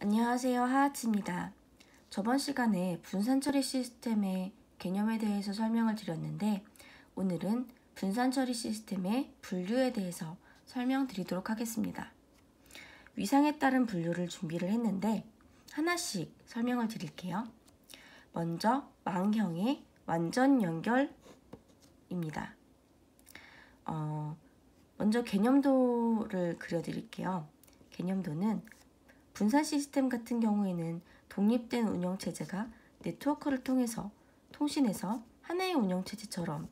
안녕하세요 하하치입니다. 저번 시간에 분산 처리 시스템의 개념에 대해서 설명을 드렸는데 오늘은 분산 처리 시스템의 분류에 대해서 설명드리도록 하겠습니다. 위상에 따른 분류를 준비를 했는데 하나씩 설명을 드릴게요. 먼저 망형의 완전 연결입니다. 어, 먼저 개념도를 그려드릴게요. 개념도는 분산 시스템 같은 경우에는 독립된 운영체제가 네트워크를 통해서 통신해서 하나의 운영체제처럼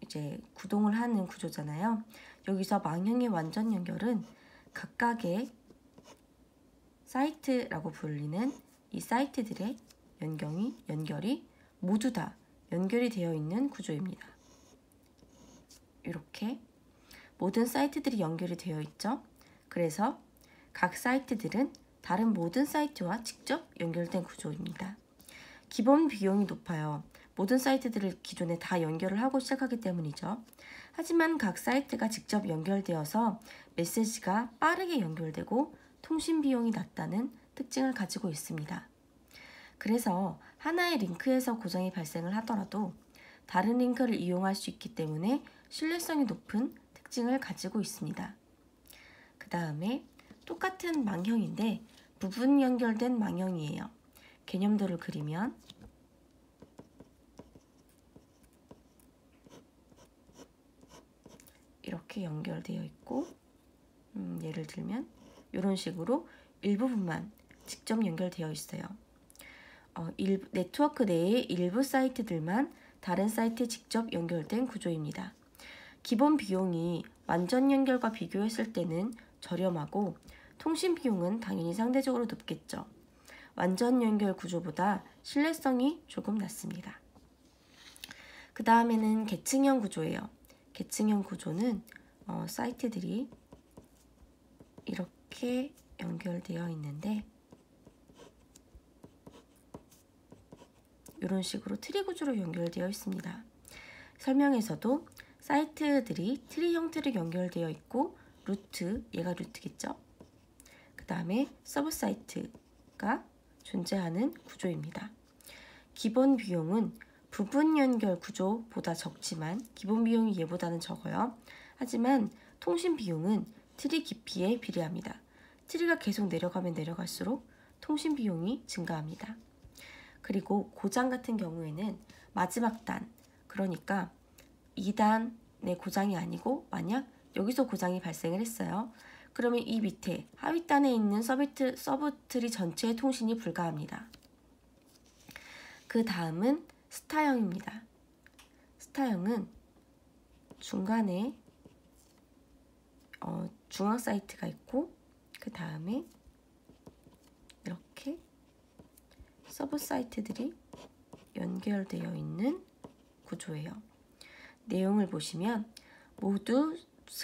이제 구동을 하는 구조잖아요. 여기서 망형의 완전 연결은 각각의 사이트라고 불리는 이 사이트들의 연경이, 연결이 모두 다 연결이 되어 있는 구조입니다. 이렇게 모든 사이트들이 연결이 되어 있죠. 그래서 각 사이트들은 다른 모든 사이트와 직접 연결된 구조입니다. 기본 비용이 높아요. 모든 사이트들을 기존에 다 연결을 하고 시작하기 때문이죠. 하지만 각 사이트가 직접 연결되어서 메시지가 빠르게 연결되고 통신 비용이 낮다는 특징을 가지고 있습니다. 그래서 하나의 링크에서 고장이 발생을 하더라도 다른 링크를 이용할 수 있기 때문에 신뢰성이 높은 특징을 가지고 있습니다. 그 다음에 똑같은 망형인데 부분 연결된 망형이에요. 개념도를 그리면 이렇게 연결되어 있고 음, 예를 들면 이런 식으로 일부분만 직접 연결되어 있어요. 어, 일, 네트워크 내의 일부 사이트들만 다른 사이트에 직접 연결된 구조입니다. 기본 비용이 완전 연결과 비교했을 때는 저렴하고 통신 비용은 당연히 상대적으로 높겠죠. 완전 연결 구조보다 신뢰성이 조금 낮습니다. 그 다음에는 계층형 구조예요. 계층형 구조는 어, 사이트들이 이렇게 연결되어 있는데 이런 식으로 트리 구조로 연결되어 있습니다. 설명에서도 사이트들이 트리 형태로 연결되어 있고 루트, 얘가 루트겠죠? 그 다음에 sub 사이트가 존재하는 구조입니다. 기본 비용은 부분 연결 구조보다 적지만 기본 비용이 얘보다는 적어요. 하지만 통신 비용은 트리 깊이에 비례합니다. 트리가 계속 내려가면 내려갈수록 통신 비용이 증가합니다. 그리고 고장 같은 경우에는 마지막 단, 그러니까 2단의 고장이 아니고 만약 여기서 고장이 발생을 했어요. 그러면 이 밑에 하위단에 있는 서비트, subtree 전체의 통신이 불가합니다. 그 다음은 스타형입니다. 스타형은 중간에 어, 중앙 사이트가 있고 그 다음에 이렇게 sub 사이트들이 연결되어 있는 구조예요. 내용을 보시면 모두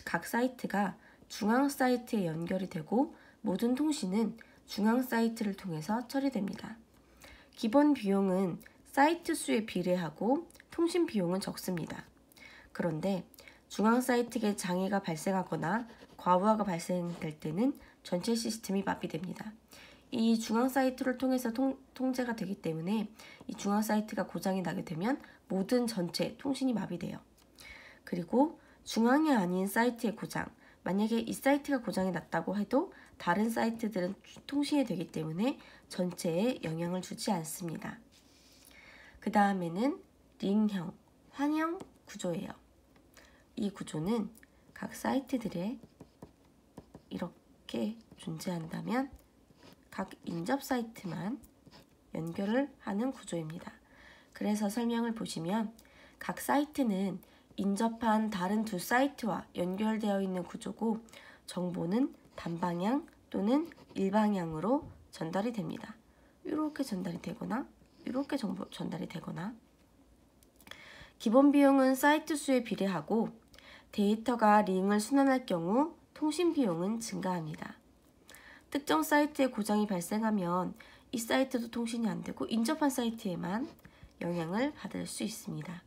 각 사이트가 중앙 사이트에 연결이 되고 모든 통신은 중앙 사이트를 통해서 처리됩니다. 기본 비용은 사이트 수에 비례하고 통신 비용은 적습니다. 그런데 중앙 사이트에 장애가 발생하거나 과부하가 발생될 때는 전체 시스템이 마비됩니다. 이 중앙 사이트를 통해서 통, 통제가 되기 때문에 이 중앙 사이트가 고장이 나게 되면 모든 전체 통신이 마비돼요. 그리고 중앙이 아닌 사이트의 고장, 만약에 이 사이트가 고장이 났다고 해도 다른 사이트들은 통신이 되기 때문에 전체에 영향을 주지 않습니다. 그 다음에는 링형, 환형 구조예요. 이 구조는 각 사이트들에 이렇게 존재한다면 각 인접 사이트만 연결을 하는 구조입니다. 그래서 설명을 보시면 각 사이트는 인접한 다른 두 사이트와 연결되어 있는 구조고 정보는 단방향 또는 일방향으로 전달이 됩니다. 이렇게 전달이 되거나 이렇게 정보 전달이 되거나 기본 비용은 사이트 수에 비례하고 데이터가 링을 순환할 경우 통신 비용은 증가합니다. 특정 사이트에 고장이 발생하면 이 사이트도 통신이 안 되고 인접한 사이트에만 영향을 받을 수 있습니다.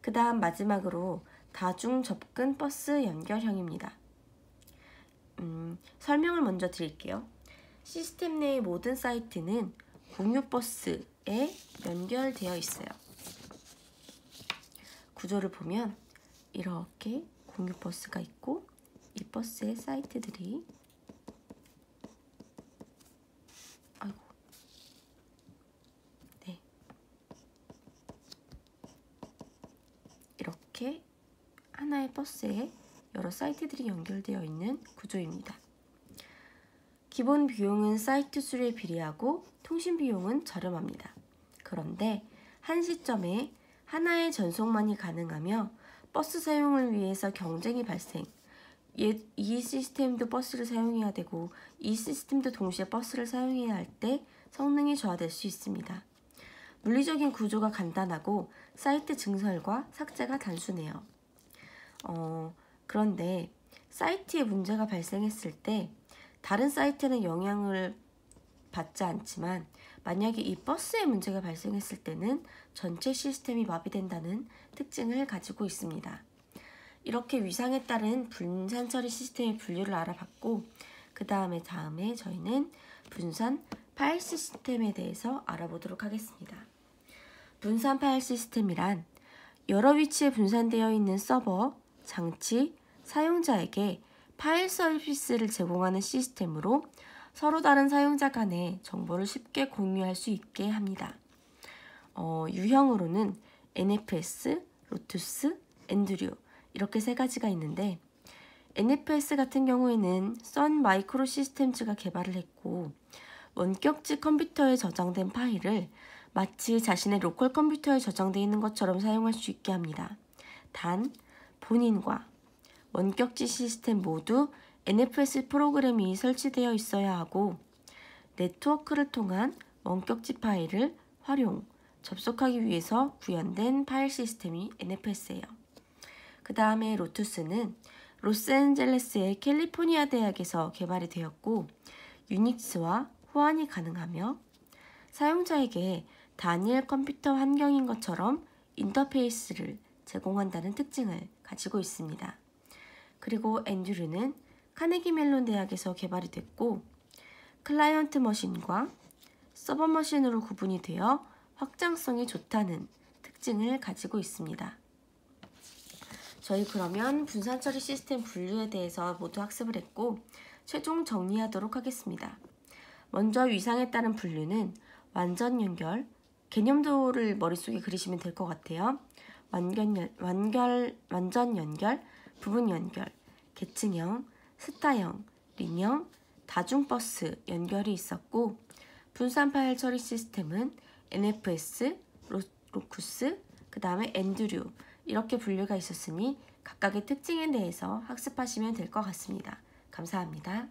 그 다음 마지막으로 다중 접근 버스 연결형입니다. 음, 설명을 먼저 드릴게요. 시스템 내의 모든 사이트는 공유 버스에 연결되어 있어요. 구조를 보면 이렇게 공유 버스가 있고 이 버스의 사이트들이 아이고 네 이렇게 하나의 버스에 여러 사이트들이 연결되어 있는 구조입니다. 기본 비용은 사이트 수에 비례하고 통신 비용은 저렴합니다. 그런데 한 시점에 하나의 전송만이 가능하며 버스 사용을 위해서 경쟁이 발생. 이 시스템도 버스를 사용해야 되고 이 시스템도 동시에 버스를 사용해야 할 때 성능이 저하될 수 있습니다. 물리적인 구조가 간단하고 사이트 증설과 삭제가 단순해요. 어, 그런데 사이트에 문제가 발생했을 때 다른 사이트는 영향을 받지 않지만 만약에 이 버스에 문제가 발생했을 때는 전체 시스템이 마비된다는 특징을 가지고 있습니다. 이렇게 위상에 따른 분산 처리 시스템의 분류를 알아봤고 그 다음에 다음에 저희는 분산 파일 시스템에 대해서 알아보도록 하겠습니다. 분산 파일 시스템이란 여러 위치에 분산되어 있는 서버, 장치, 사용자에게 파일 서비스를 제공하는 시스템으로 서로 다른 사용자 간에 정보를 쉽게 공유할 수 있게 합니다. 어, 유형으로는 NFS, LOCUS, Andrew 이렇게 세 가지가 있는데 NFS 같은 경우에는 Sun Microsystems가 개발을 했고 원격지 컴퓨터에 저장된 파일을 마치 자신의 로컬 컴퓨터에 저장되어 있는 것처럼 사용할 수 있게 합니다. 단 본인과 원격지 시스템 모두 NFS 프로그램이 설치되어 있어야 하고 네트워크를 통한 원격지 파일을 활용, 접속하기 위해서 구현된 파일 시스템이 NFS예요. 그 다음에 LOCUS는 로스앤젤레스의 캘리포니아 대학에서 개발이 되었고 유닉스와 호환이 가능하며 사용자에게 단일 컴퓨터 환경인 것처럼 인터페이스를 제공한다는 특징을 가지고 있습니다. 그리고 Andrew는 카네기 멜론 대학에서 개발이 됐고 클라이언트 머신과 서버 머신으로 구분이 되어 확장성이 좋다는 특징을 가지고 있습니다. 저희 그러면 분산 처리 시스템 분류에 대해서 모두 학습을 했고 최종 정리하도록 하겠습니다. 먼저 위상에 따른 분류는 완전 연결, 개념도를 머릿속에 그리시면 될 것 같아요. 완결, 완결, 완전 연결, 부분 연결, 계층형, 스타형, 링형, 다중버스 연결이 있었고 분산 파일 처리 시스템은 NFS, 로, LOCUS, 그 다음에 Andrew 이렇게 분류가 있었으니 각각의 특징에 대해서 학습하시면 될 것 같습니다. 감사합니다.